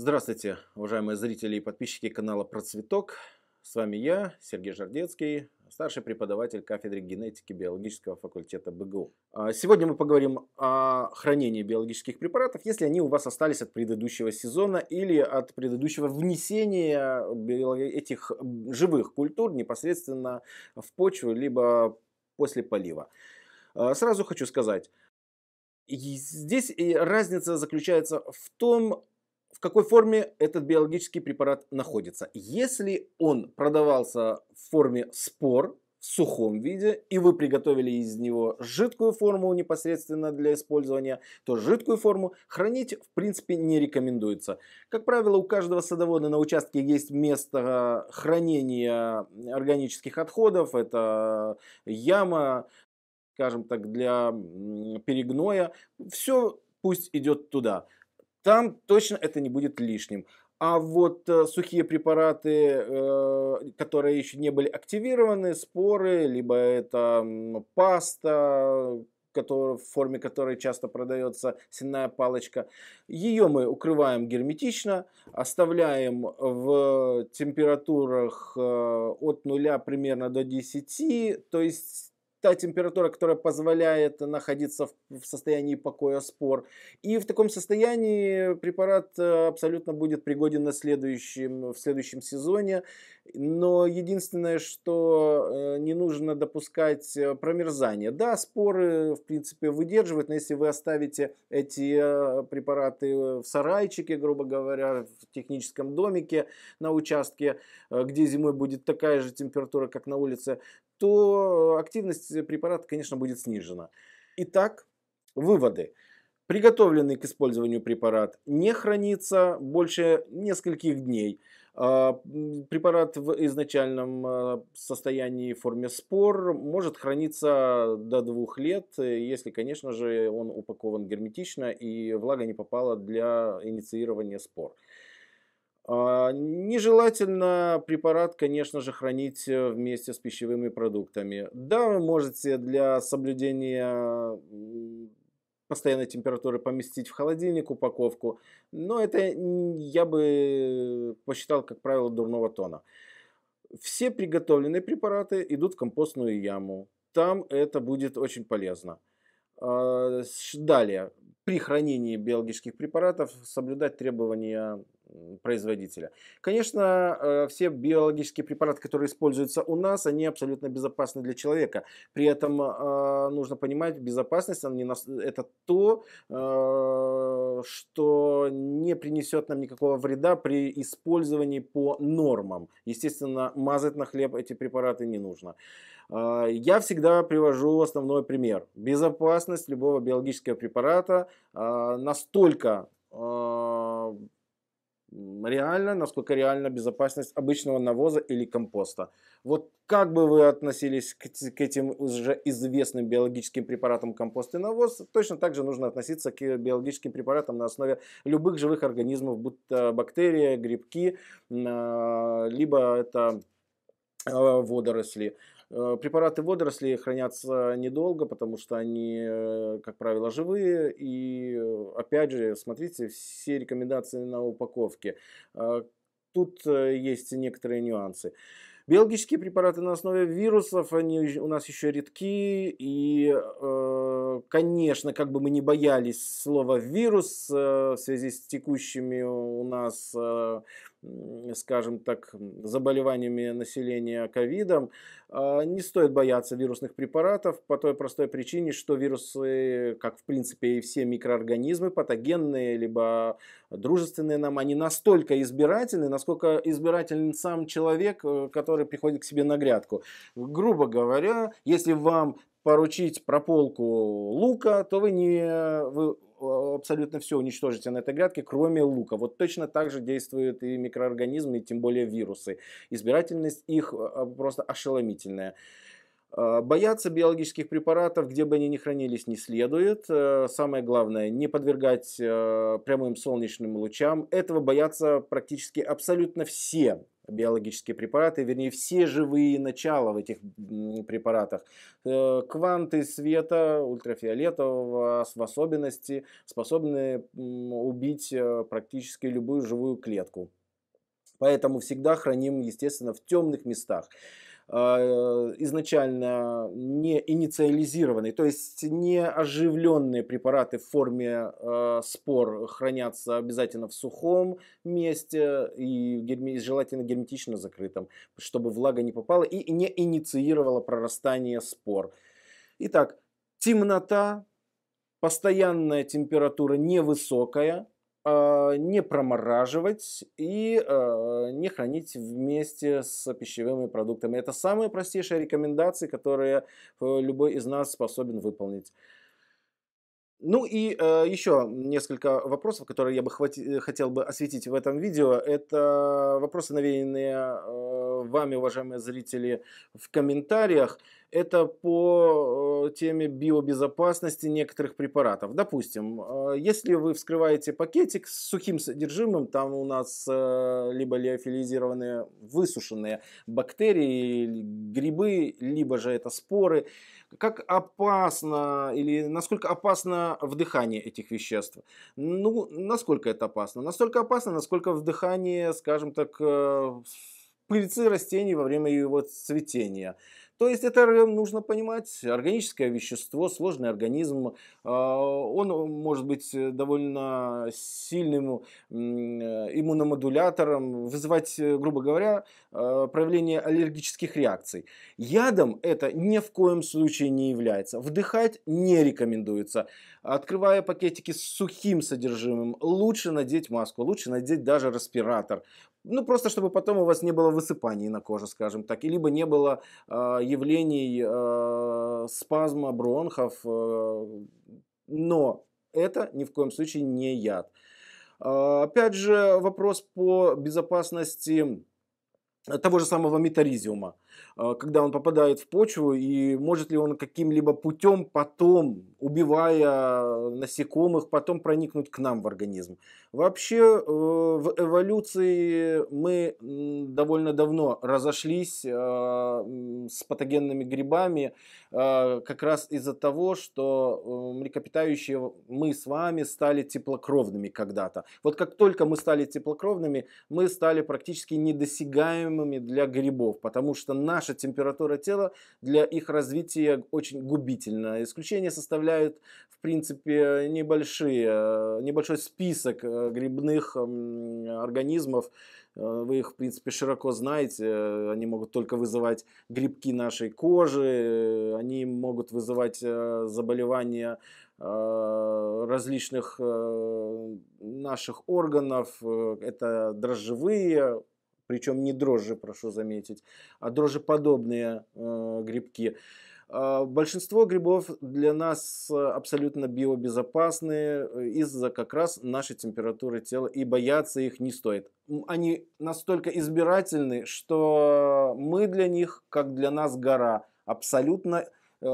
Здравствуйте, уважаемые зрители и подписчики канала Процветок. С вами я, Сергей Жардецкий, старший преподаватель кафедры генетики биологического факультета БГУ. А, сегодня мы поговорим о хранении биологических препаратов, если они у вас остались от предыдущего сезона или от предыдущего внесения этих живых культур непосредственно в почву, либо после полива. А, сразу хочу сказать, здесь разница заключается в том, в какой форме этот биологический препарат находится. Если он продавался в форме спор, в сухом виде, и вы приготовили из него жидкую форму непосредственно для использования, то жидкую форму хранить в принципе не рекомендуется. Как правило, у каждого садовода на участке есть место хранения органических отходов. Это яма, скажем так, для перегноя. Все пусть идет туда там точно это не будет лишним. А вот э, сухие препараты, э, которые еще не были активированы, споры, либо это паста, который, в форме которой часто продается сенная палочка, ее мы укрываем герметично, оставляем в температурах э, от 0 примерно до 10, то есть та температура, которая позволяет находиться в, состоянии покоя спор. И в таком состоянии препарат э, абсолютно будет пригоден на следующем, в следующем сезоне. Но единственное, что э, не нужно допускать э, промерзания. Да, споры в принципе выдерживают, но если вы оставите эти препараты в сарайчике, грубо говоря, в техническом домике на участке, где зимой будет такая же температура, как на улице, то активность препарата, конечно, будет снижена. Итак, выводы. Приготовленный к использованию препарат не хранится больше нескольких дней. А, препарат в изначальном а, состоянии в форме спор может храниться до двух лет, если, конечно же, он упакован герметично и влага не попала для инициирования спор. А, нежелательно препарат, конечно же, хранить э, вместе с пищевыми продуктами. Да, вы можете для соблюдения постоянной температуры поместить в холодильник упаковку, но это я бы посчитал, как правило, дурного тона. Все приготовленные препараты идут в компостную яму. Там это будет очень полезно. А, далее, при хранении биологических препаратов соблюдать требования производителя. Конечно, э, все биологические препараты, которые используются у нас, они абсолютно безопасны для человека. При этом э, нужно понимать, безопасность это то, э, что не принесет нам никакого вреда при использовании по нормам. Естественно, мазать на хлеб эти препараты не нужно. Я всегда привожу основной пример. Безопасность любого биологического препарата настолько реально, насколько реально безопасность обычного навоза или компоста. Вот как бы вы относились к, этим уже известным биологическим препаратам компост и навоз, точно так же нужно относиться к биологическим препаратам на основе любых живых организмов, будь то бактерии, грибки, а, либо это а, водоросли. Э, препараты водорослей хранятся недолго, потому что они, э, как правило, живые. И э, опять же, смотрите все рекомендации на упаковке. Тут есть некоторые нюансы. Биологические препараты на основе вирусов, они у нас еще редки. И, конечно, как бы мы не боялись слова «вирус» в связи с текущими у нас скажем так, заболеваниями населения ковидом, а, не стоит бояться вирусных препаратов по той простой причине, что вирусы, как в принципе и все микроорганизмы, патогенные, либо дружественные нам, они настолько избирательны, насколько избирателен сам человек, э, который приходит к себе на грядку. Грубо говоря, если вам поручить прополку лука, то вы не вы абсолютно все уничтожите на этой грядке, кроме лука. Вот точно так же действуют и микроорганизмы, и тем более вирусы. Избирательность их а, просто ошеломительная. А, бояться биологических препаратов, где бы они ни хранились, не следует. Самое главное, не подвергать прямым солнечным лучам. Этого боятся практически абсолютно все биологические препараты, вернее все живые начала в этих препаратах. Э, кванты света ультрафиолетового в особенности способны убить э, практически любую живую клетку. Поэтому всегда храним, естественно, в темных местах. А, изначально не инициализированные, то есть не оживленные препараты в форме э, спор хранятся обязательно в сухом месте и желательно герметично закрытом, чтобы влага не попала и не инициировала прорастание спор. Итак, темнота, постоянная температура невысокая, а, не промораживать и а, не хранить вместе с пищевыми продуктами. Это самые простейшие рекомендации, которые э, любой из нас способен выполнить. Ну и э, еще несколько вопросов, которые я бы хвати, хотел бы осветить в этом видео. Это вопросы, навеянные э, вами, уважаемые зрители, в комментариях. Это по э, теме биобезопасности некоторых препаратов. Допустим, э, если вы вскрываете пакетик с сухим содержимым, там у нас э, либо лиофилизированные высушенные бактерии, грибы, либо же это споры, как опасно или насколько опасно вдыхание этих веществ? Ну, насколько это опасно? Настолько опасно, насколько вдыхание, скажем так, пыльцы растений во время его цветения. То есть это нужно понимать, органическое вещество, сложный организм, а, он может быть довольно сильным иммуномодулятором, вызывать, грубо говоря, а, проявление аллергических реакций. Ядом это ни в коем случае не является. Вдыхать не рекомендуется. Открывая пакетики с сухим содержимым, лучше надеть маску, лучше надеть даже респиратор. Ну, просто чтобы потом у вас не было высыпаний на коже, скажем так, и либо не было э, явлений э, спазма бронхов. Э, но это ни в коем случае не яд. Э, опять же, вопрос по безопасности того же самого метаризиума. А, когда он попадает в почву, и может ли он каким-либо путем потом, убивая насекомых, потом проникнуть к нам в организм. Вообще э, в эволюции мы довольно давно разошлись с патогенными грибами как раз из-за того, что э, млекопитающие мы с вами стали теплокровными когда-то. Вот как только мы стали теплокровными, мы стали практически недосягаемыми для грибов, потому что наша температура тела для их развития очень губительна. Исключение составляют, в принципе, небольшие, э, небольшой список э, грибных организмов, э, вы их, в принципе, широко знаете. Они могут только вызывать грибки нашей кожи, они могут вызывать заболевания различных наших органов. Это дрожжевые причем не дрожжи, прошу заметить, а дрожжеподобные э, грибки. Э, большинство грибов для нас абсолютно биобезопасны э, из-за как раз нашей температуры тела, и бояться их не стоит. Они настолько избирательны, что мы для них, как для нас гора, абсолютно э,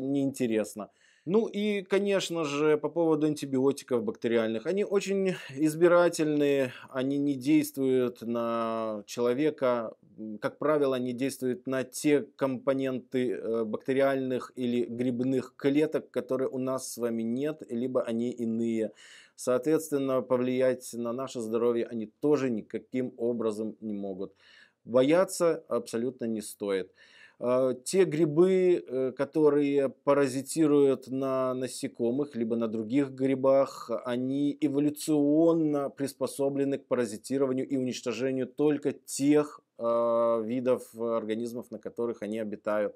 неинтересно. Ну и, конечно же, по поводу антибиотиков бактериальных. Они очень избирательные, они не действуют на человека. Как правило, они действуют на те компоненты э, бактериальных или грибных клеток, которые у нас с вами нет, либо они иные. Соответственно, повлиять на наше здоровье они тоже никаким образом не могут. Бояться абсолютно не стоит. А, те грибы, э, которые паразитируют на насекомых, либо на других грибах, они эволюционно приспособлены к паразитированию и уничтожению только тех а, видов организмов, на которых они обитают.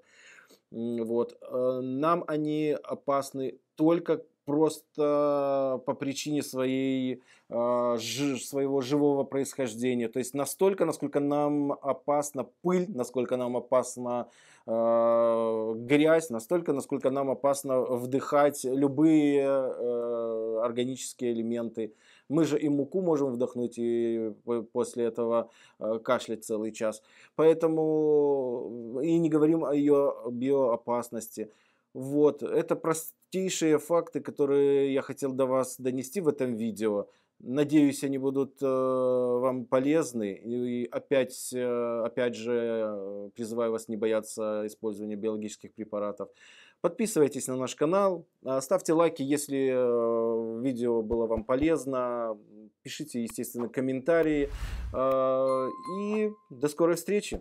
Вот. Э, нам они опасны только просто по причине своей, э, ж, своего живого происхождения. То есть настолько, насколько нам опасна пыль, насколько нам опасна э, грязь, настолько, насколько нам опасно вдыхать любые э, органические элементы. Мы же и муку можем вдохнуть и после этого э, кашлять целый час. Поэтому и не говорим о ее биоопасности. Вот, это простейшие факты, которые я хотел до вас донести в этом видео. Надеюсь, они будут э, вам полезны. И опять, э, опять же, э, призываю вас не бояться использования биологических препаратов. Подписывайтесь на наш канал, ставьте лайки, если видео было вам полезно. Пишите, естественно, комментарии. И до скорой встречи.